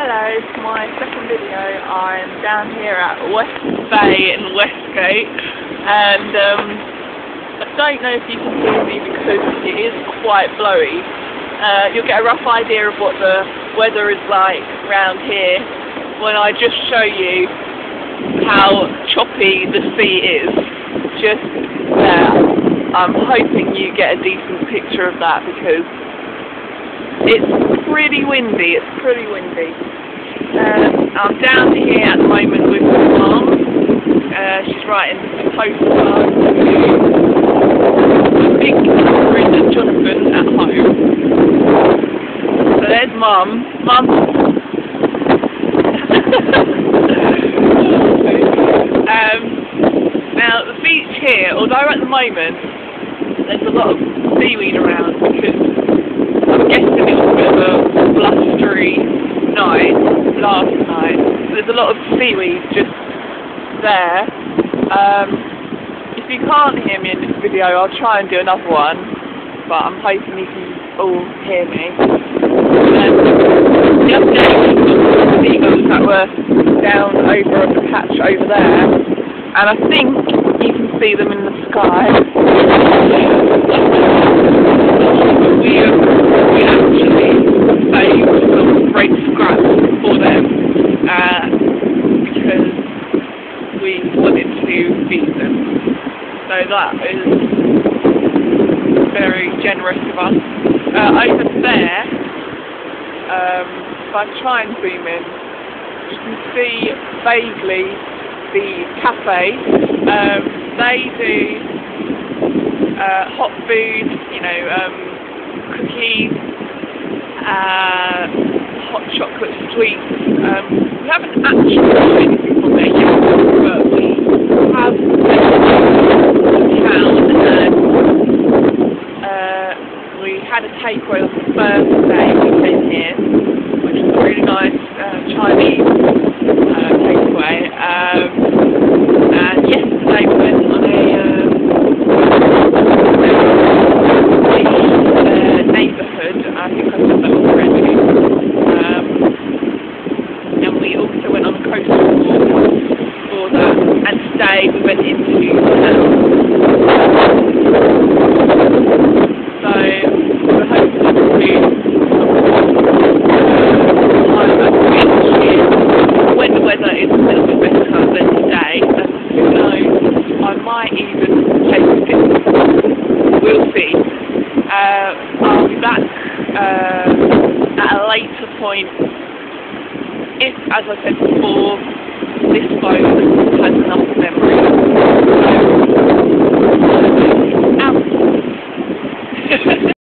Hello, for my second video I'm down here at West Bay in Westgate and um, I don't know if you can hear me because it is quite blowy. Uh, you'll get a rough idea of what the weather is like around here when I just show you how choppy the sea is just there. I'm hoping you get a decent picture of that because it's pretty windy, it's pretty windy. Um, I'm down here at the moment with my mum. Uh, she's writing a postcard to big Catherine and Jonathan at home. So there's mum. Mum. um, now the beach here, although at the moment there's a lot of seaweed around because I'm guessing it was a bit of a blustery night last night. There's a lot of seaweed just there. Um, if you can't hear me in this video, I'll try and do another one, but I'm hoping you can all hear me. Um, the other day the seagulls that were down over the patch over there, and I think you can see them in the sky. We, uh, we actually saved some great scraps for them uh, because we wanted feed them. So that is very generous of us. Uh, over there, um, if I try and zoom in, you can see vaguely the cafe. Um, they do uh, hot food, you know, um, cookies, uh, hot chocolate sweets. Um, we haven't actually got anything from there yet, but we have been to town and uh, we had a takeaway on the first day we came here, which was really nice uh, Chinese uh, takeaway. Um, and yesterday we went on a um, uh, neighbourhood. I think I said that already. Um, and we also went on a coastal walk for that. And today we went into town. So we're hoping to time at the beach here when the weather is a little bit better than today. Knows, I might even take a dip. We'll see. Uh, I'll be back uh, at a later point if, as I said before, this phone has enough